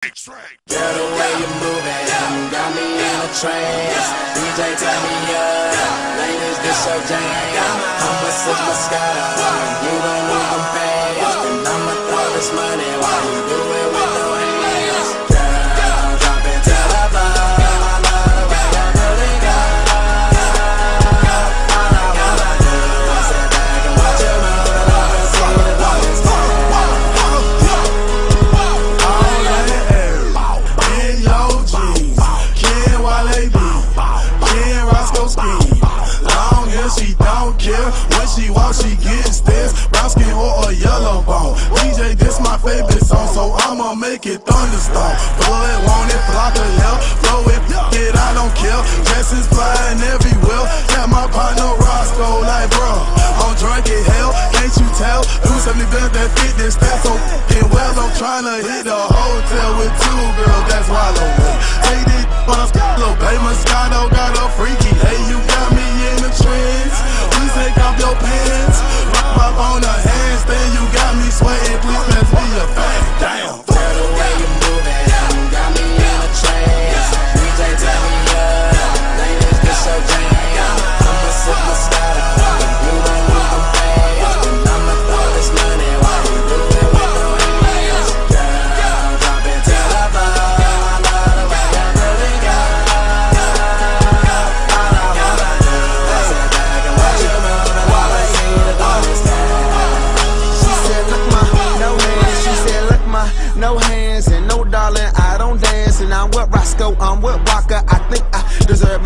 Girl, the way you moving got me in a trance. DJ, turn me up. Ladies, this your jam. I'ma sip. You them pants. And I'ma throw this money while you do I'ma make it thunderstorm. Blood, want it, block of hell. Flow it, it, I don't care. Dresses flying everywhere. Got my partner Roscoe, like, bro, I'm drunk in hell. Can't you tell? Do something good that fit this stat so fucking well. I'm tryna hit a hotel with two girls, that's wild oh, away. Take this on a little baby Moscato got a freaky. Hey, you got me in the trance. Please take off your pants. Rock up on the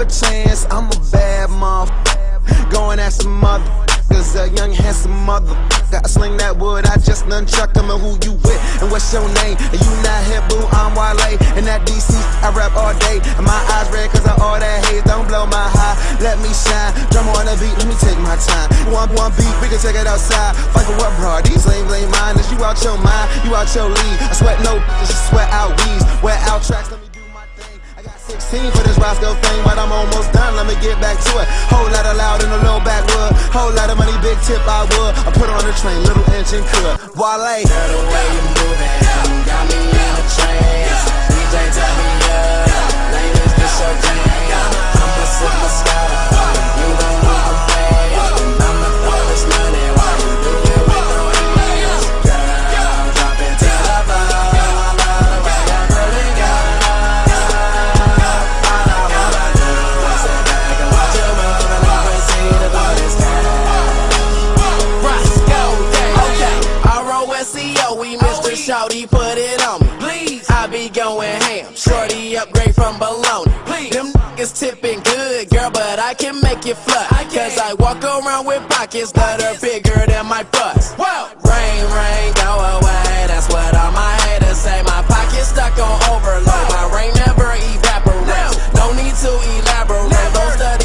a chance. I'm a bad mother. Going at some mother. Cause a young handsome mother. I sling that wood, I just nunchuck them and who you with and what's your name? And you not hip boo, I'm Wale and that DC I rap all day and my eyes red cause of all that haze. Don't blow my high, let me shine. Drum on the beat, let me take my time. One one beat, we can take it outside. Fight for what, bro? These lame lame minders. You out your mind, you out your league. I sweat no, just sweat out weeds. Wear out tracks, let me 16 for this Roscoe thing, but I'm almost done. Let me get back to it. Whole lot of loud in a low backwood. Whole lot of money, big tip I would. I put on the train, little engine could. Wale. Girl, the way you moving got me in a trance. DJ, turn me up. Ladies, this your jam. I'ma sip I can make it flood. Cause I walk around with pockets that are bigger than my butt. Whoa! Rain, rain, go away. That's what all my haters say. My pockets stuck on overload. My rain never evaporates. No need to elaborate. Don't